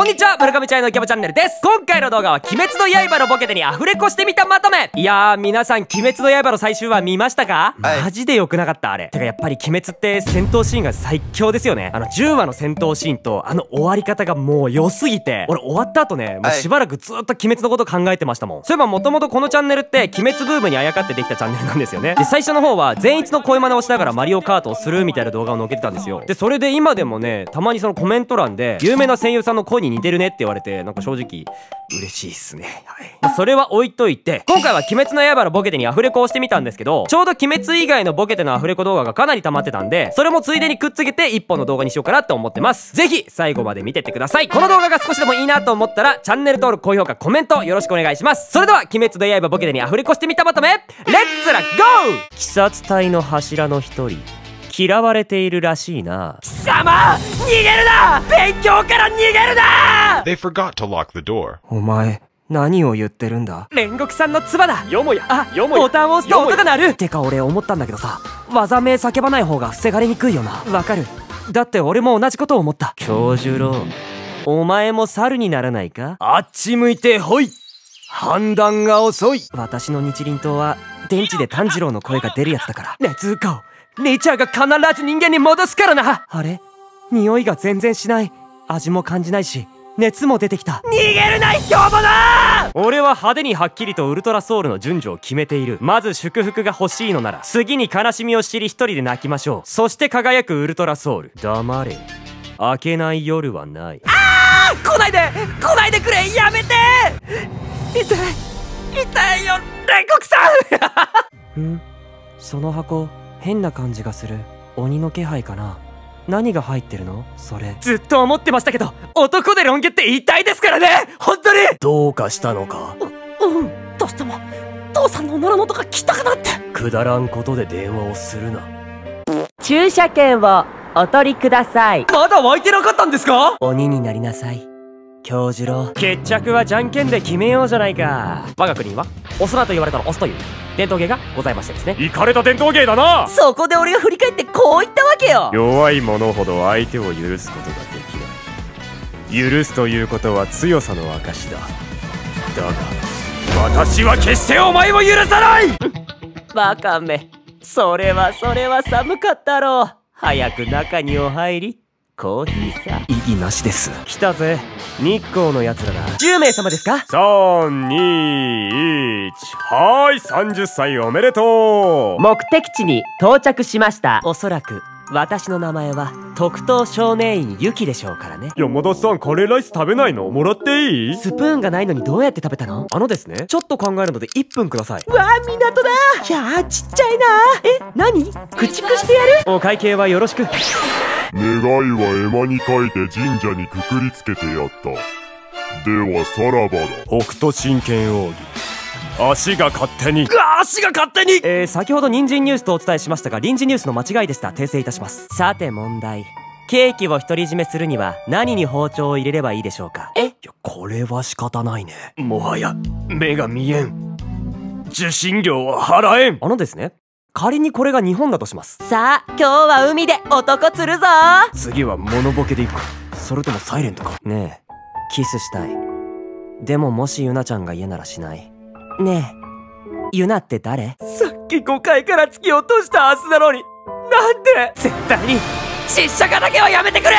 こんにちは村上チャイのキャバチャンネルです。今回の動画は鬼滅の刃のボケてにアフレコしてみたまとめ。いやー皆さん鬼滅の刃の最終話見ましたか、はい。マジで良くなかったあれ。てかやっぱり鬼滅って戦闘シーンが最強ですよね。あの10話の戦闘シーンとあの終わり方がもう良すぎて。俺終わった後ねもうはいしばらくずっと鬼滅のこと考えてましたもん。そういえばもともとこのチャンネルって鬼滅ブームにあやかってできたチャンネルなんですよね。で最初の方は善逸の声真似をしながらマリオカートをするみたいな動画を載っけてたんですよ。でそれで今でもねたまにそのコメント欄で有名な声優さんの声に似てるねって言われてなんか正直嬉しいっすね。はい。まあそれは置いといて今回は鬼滅の刃のボケてにアフレコをしてみたんですけどちょうど鬼滅以外のボケてのアフレコ動画がかなり溜まってたんでそれもついでにくっつけて一本の動画にしようかなって思ってます。ぜひ最後まで見てってください。この動画が少しでもいいなと思ったらチャンネル登録高評価コメントよろしくお願いします。それでは鬼滅の刃ボケてにアフレコしてみたまとめレッツラゴー!鬼殺隊の柱の一人嫌われているらしいな。貴様逃げるな！勉強から逃げるな！They forgot to lock the door. お前何を言ってるんだ？煉獄さんの唾だ！よもやあよもボタンを押すと音が鳴る！てか俺思ったんだけどさ技名叫ばない方が防がれにくいよな。わかる？だって俺も同じことを思った。教授郎お前も猿にならないか？あっち向いてほい。判断が遅い。私の日輪刀は電池で炭治郎の声が出るやつだから。熱顔ネイチャーが必ず人間に戻すからな。あれ？匂いが全然しない。味も感じないし熱も出てきた。逃げるな卑怯者俺は派手にはっきりとウルトラソウルの順序を決めている。まず祝福が欲しいのなら次に悲しみを知り一人で泣きましょう。そして輝くウルトラソウル。黙れ。明けない夜はない。あー！来ないで！来ないでくれ！やめて！痛い。痛いよ煉獄さん！ん？その箱？変な感じがする鬼の気配かな。何が入ってるの？それ。ずっと思ってましたけど男でロン毛って痛いですからね！本当に！どうかしたのか？うん。どうしても父さんの野良の音が来たかなって！くだらんことで電話をするな。駐車券をお取りください。まだ湧いてなかったんですか？鬼になりなさい。教授郎。決着はじゃんけんで決めようじゃないか。我が国は押すなと言われたら押すという伝統芸がございましてですね。イかれた伝統芸だな。そこで俺が振り返ってこう言ったわけよ。弱い者ほど相手を許すことができない。許すということは強さの証だ。だが私は決してお前を許さない。バカめ。それはそれは寒かったろう。早く中にお入りコーヒーさ。意義なしです。来たぜ。日光のやつらだ10名様ですか？321はーい30歳おめでとう。目的地に到着しました。おそらく私の名前は特等少年院ユキでしょうからね。山田さんカレーライス食べないの？もらっていい？スプーンがないのにどうやって食べたの？あのですね。ちょっと考えるので1分ください。わあ港だ。いやーちっちゃいなえ何？駆逐してやる？お会計はよろしく願いは絵馬に書いて神社にくくりつけてやった。ではさらばだ。北斗神拳奥義。足が勝手に。足が勝手に！えー、先ほど人参ニュースとお伝えしましたが臨時ニュースの間違いでした。訂正いたします。さて問題。ケーキを独り占めするには何に包丁を入れればいいでしょうか？え？いやこれは仕方ないね。もはや目が見えん。受信料は払えん。あのですね仮にこれが日本だとします。さあ今日は海で男釣るぞ。次はモノボケでいくかそれともサイレントか。ねえキスしたい。でももしユナちゃんが嫌ならしない。ねえユナって誰？さっき5階から突き落としたはずなのに。なんで？絶対に失釈だけはやめてくれ。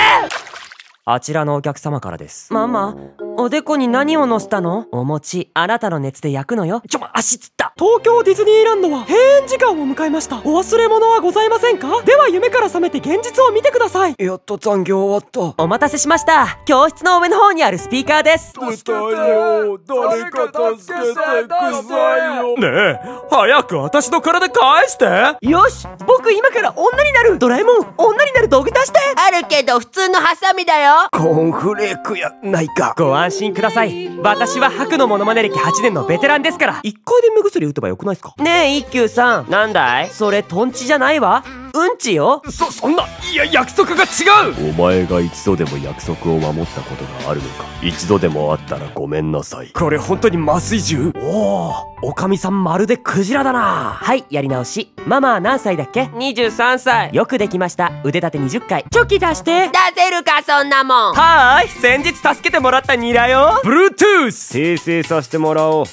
あちらのお客様からです。ママおでこに何を乗せたの？お餅あなたの熱で焼くのよ。ちょま足つった。東京ディズニーランドは閉園時間を迎えました。お忘れ物はございませんか？では夢から覚めて現実を見てください。やっと残業終わった。お待たせしました。教室の上の方にあるスピーカーです。助けてよ。誰か助けてくださいよ。ねえ早く私の体返して。よし僕今から女になる。ドラえもん女になる道具出して。あるけど普通のハサミだよ。コーンフレークやないか。ご安心ください。私は白のモノマネ歴8年のベテランですから。一回で目薬打てばよくないですか？ねえ一休さん。なんだい？それトンチじゃないわ？うん。ちよ？そそんないや約束が違う！お前が一度でも約束を守ったことがあるのか？一度でもあったらごめんなさい。これ本当に麻酔銃？おおおかみさんまるでクジラだな。はいやり直しママは何歳だっけ？23歳。よくできました。腕立て20回。チョキ出して。出せるかそんなもん。はーい。先日助けてもらったニラよ。Bluetooth 訂正させてもらおう。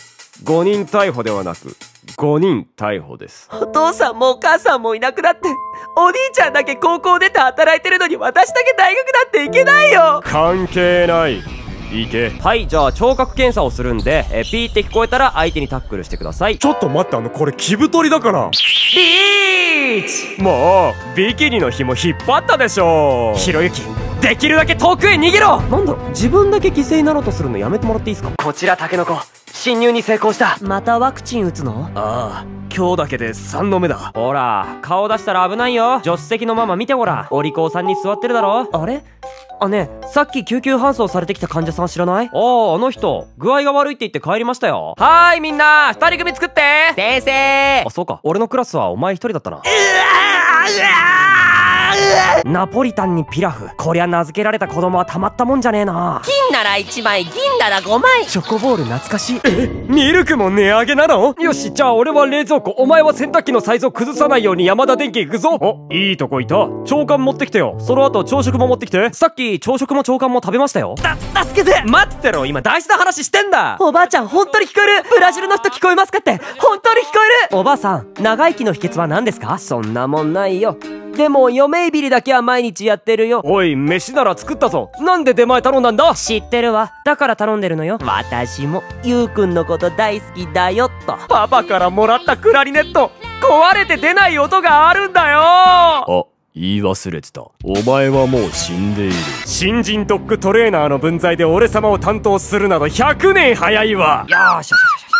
5人逮捕ではなく5人逮捕です。お父さんもお母さんもいなくなってお兄ちゃんだけ高校出て働いてるのに私だけ大学だって行けないよ。関係ない行け。はいじゃあ聴覚検査をするんで、えーピーって聞こえたら相手にタックルしてください。ちょっと待ってあのこれ気太りだから。リーチもうビキニの紐引っ張ったでしょひろゆきできるだけ遠くへ逃げろ。なんだろう自分だけ犠牲になろうとするのやめてもらっていいですか？こちらタケノコ。侵入に成功した。またワクチン打つの？ああ今日だけで3度目だ。ほら顔出したら危ないよ。助手席のママ見てごらん。お利口さんに座ってるだろ。あれ？あねえさっき救急搬送されてきた患者さん知らない？あああの人。具合が悪いって言って帰りましたよ。はーいみんな。二人組作って。先生。あそうか。俺のクラスはお前一人だったな。ナポリタンにピラフ。こりゃ名付けられた子供はたまったもんじゃねえな。金なら1枚銀なら5枚。チョコボール懐かしい。ミルクも値上げなの？よしじゃあ俺は冷蔵庫。お前は洗濯機のサイズを崩さないように山田電機行くぞ。おいいとこいた。朝刊持ってきてよ。その後朝食も持ってきて。さっき朝食も朝刊も食べましたよ。だ助けて！待ってろ今大事な話してんだ。おばあちゃん本当に聞こえる？ブラジルの人聞こえますかって？本当に聞こえる？おばあさん長生きの秘訣は何ですか？そんなもんないよでも嫁いびりだけは毎日やってるよ。おい飯なら作ったぞ。なんで出前頼んだんだ？知ってるわ。だから頼んでるのよ。私もゆうくんのこと大好きだよと。パパからもらったクラリネット壊れて出ない音があるんだよ。あ言い忘れてた。お前はもう死んでいる。新人ドッグトレーナーの分際で俺様を担当するなど100年早いわ。よーしよしよしよし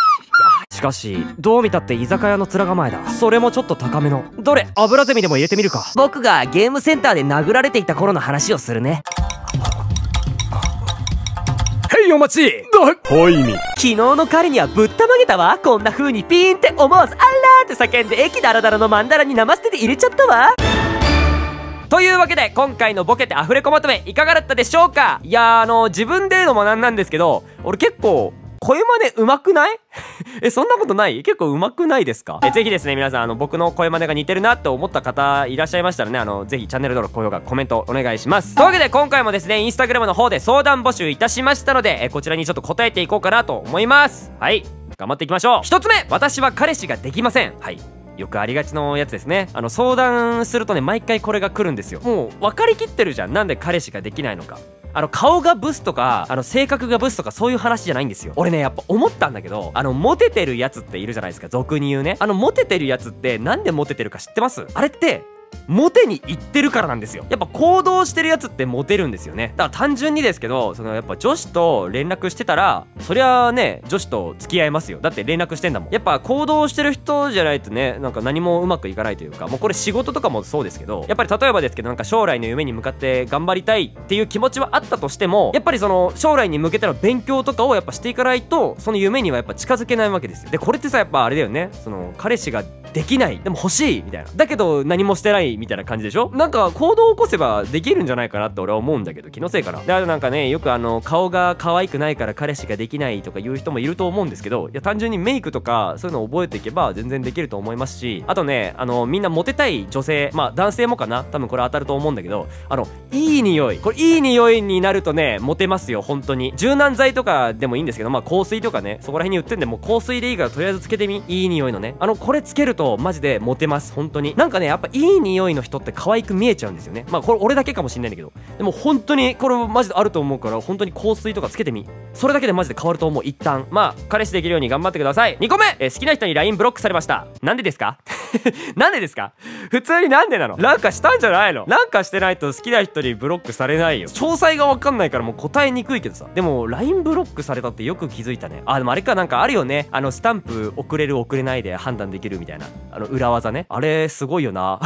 しかしどう見たって居酒屋の面構えだ。それもちょっと高めの。どれ油ゼミでも入れてみるか。僕がゲームセンターで殴られていた頃の話をするね。へいお待ち。だホイミ昨日の彼にはぶったまげたわ。こんな風にピーンって思わず「あら!」って叫んで駅ダラダラのマンダラに生捨てて入れちゃったわ。というわけで今回のボケてアフレコまとめいかがだったでしょうか？いやーあの自分で言うのもなんなんですけど俺結構声真似上手くない？え、そんなことない？結構上手くないですか？え、ぜひですね、皆さん、あの、僕の声真似が似てるなって思った方いらっしゃいましたらね、あの、ぜひチャンネル登録、高評価、コメントお願いします。というわけで、今回もですね、インスタグラムの方で相談募集いたしましたので、え、こちらにちょっと答えていこうかなと思います。はい。頑張っていきましょう。一つ目私は彼氏ができません。はい。よくありがちのやつですねあの相談するとね毎回これが来るんですよもう分かりきってるじゃんなんで彼氏ができないのかあの顔がブスとかあの性格がブスとかそういう話じゃないんですよ。俺ねやっぱ思ったんだけどあのモテてるやつっているじゃないですか俗に言うね。あのモテてるやつってなんでモテてるか知ってます？あれってモテに行ってるからなんですよ。やっぱ行動してるやつってモテるんですよね。だから単純にですけどそのやっぱ女子と連絡してたらそりゃあね女子と付き合いますよ。だって連絡してんだもん。やっぱ行動してる人じゃないとねなんか何もうまくいかないというかもうこれ仕事とかもそうですけどやっぱり例えばですけどなんか将来の夢に向かって頑張りたいっていう気持ちはあったとしてもやっぱりその将来に向けての勉強とかをやっぱしていかないとその夢にはやっぱ近づけないわけですよ。でこれってさやっぱあれだよね。その彼氏ができない。でも欲しいみたいな。だけど何もしてない。みたいな感じでしょ？なんか行動を起こせばできるんじゃないかなって俺は思うんだけど気のせいかな。であとなんかねよくあの顔が可愛くないから彼氏ができないとか言う人もいると思うんですけどいや単純にメイクとかそういうのを覚えていけば全然できると思いますしあとねあのみんなモテたい女性まあ男性もかな？多分これ当たると思うんだけどあのいい匂いこれいい匂いになるとねモテますよ本当に。柔軟剤とかでもいいんですけどまあ香水とかねそこら辺に売ってんでもう香水でいいからとりあえずつけてみ。いい匂いのね。あのこれつけるとマジでモテます本当に。なんかねやっぱいい匂い匂いの人って可愛く見えちゃうんですよね。まあこれ俺だけかもしんないんだけど。でも本当にこれマジであると思うから本当に香水とかつけてみ。それだけでマジで変わると思う一旦。まあ彼氏できるように頑張ってください。2個目、えー好きな人に LINE ブロックされました。なんでですか？なんでですか？普通になんでなの？なんかしたんじゃないの？なんかしてないと好きな人にブロックされないよ。詳細がわかんないからもう答えにくいけどさ。でも LINE ブロックされたってよく気づいたね。あでもあれかなんかあるよね。あのスタンプ送れる送れないで判断できるみたいな。あの裏技ね。あれすごいよな。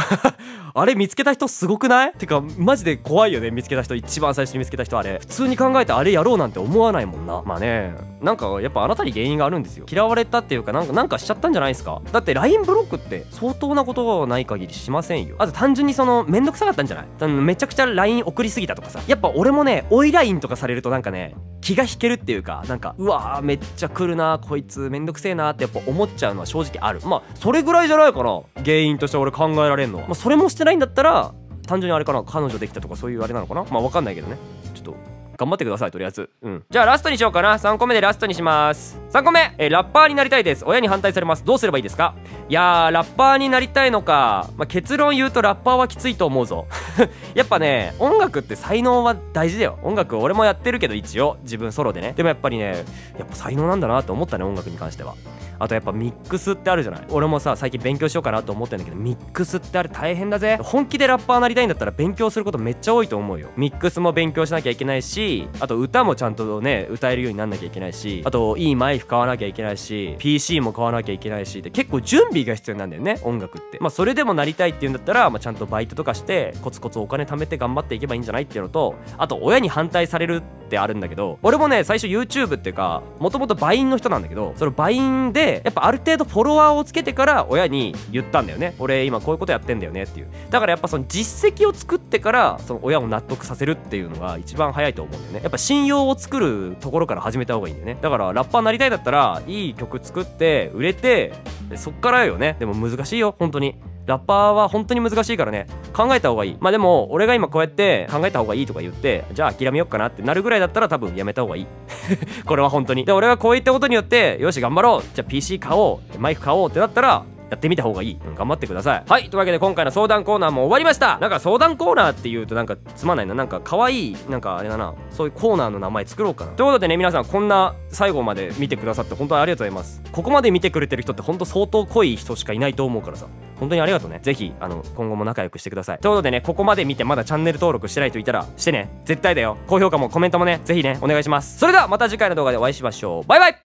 あれ見つけた人すごくない？てかマジで怖いよね見つけた人。一番最初に見つけた人あれ。普通に考えてあれやろうなんて思わないもんな。まあね。なんかやっぱあなたに原因があるんですよ。嫌われたっていうかなんかなんかしちゃったんじゃないですか。だって LINE ブロックって相当なことがない限りしませんよ。あと単純にそのめんどくさかったんじゃない？めちゃくちゃ LINE 送りすぎたとかさ。やっぱ俺もね追い LINE とかされるとなんかね気が引けるっていうかなんかうわーめっちゃ来るなこいつめんどくせえなってやっぱ思っちゃうのは正直ある。まあそれぐらいじゃないかな。原因として俺考えられんのは、まあ、それもしてないんだったら単純にあれかな彼女できたとかそういうあれなのかな？まあわかんないけどね。ちょっと頑張ってくださいとりあえず。うん。じゃあラストにしようかな。3個目でラストにします。3個目。えラッパーになりたいです。親に反対されます。どうすればいいですか？いやーラッパーになりたいのか、まあ、結論言うとラッパーはきついと思うぞ。やっぱね音楽って才能は大事だよ。音楽俺もやってるけど一応自分ソロでね。でもやっぱりねやっぱ才能なんだなって思ったね音楽に関しては。あとやっぱミックスってあるじゃない？俺もさ最近勉強しようかなと思ってんだけどミックスってあれ大変だぜ。本気でラッパーなりたいんだったら勉強することめっちゃ多いと思うよ。ミックスも勉強しなきゃいけないしあと歌もちゃんとね歌えるようになんなきゃいけないしあといいマイク買わなきゃいけないし PC も買わなきゃいけないしで結構準備が必要なんだよね音楽って。まあそれでもなりたいっていうんだったら、まあ、ちゃんとバイトとかしてコツコツお金貯めて頑張っていけばいいんじゃないっていうのとあと親に反対されるってあるんだけど俺もね最初 YouTube っていうかもともとバインの人なんだけどそのバインやっぱある程度フォロワーをつけてから親に言ったんだよね。俺今こういうことやってんだよねっていう。だからやっぱその実績を作ってからその親を納得させるっていうのが一番早いと思うんだよね。やっぱ信用を作るところから始めた方がいいんだよね。だからラッパーになりたいだったらいい曲作って売れてそっからよね。でも難しいよ本当に。ラッパーは本当に難しいからね。考えた方がいい。まあでも俺が今こうやって考えた方がいいとか言ってじゃあ諦めようかなってなるぐらいだったら多分やめた方がいい。これは本当に。で俺がこういったことによってよし頑張ろう。じゃあ PC 買おう。マイク買おうってなったらやってみた方がいい、うん、頑張ってください。はい。というわけで今回の相談コーナーも終わりました。なんか相談コーナーっていうとなんかつまんないな。なんか可愛いなんかあれだな。そういうコーナーの名前作ろうかな。ということでね皆さんこんな最後まで見てくださって本当にありがとうございます。ここまで見てくれてる人って本当相当濃い人しかいないと思うからさ。本当にありがとうね。ぜひあの今後も仲良くしてください。ということでねここまで見てまだチャンネル登録してない人いたらしてね。絶対だよ。高評価もコメントもねぜひねお願いします。それではまた次回の動画でお会いしましょう。バイバイ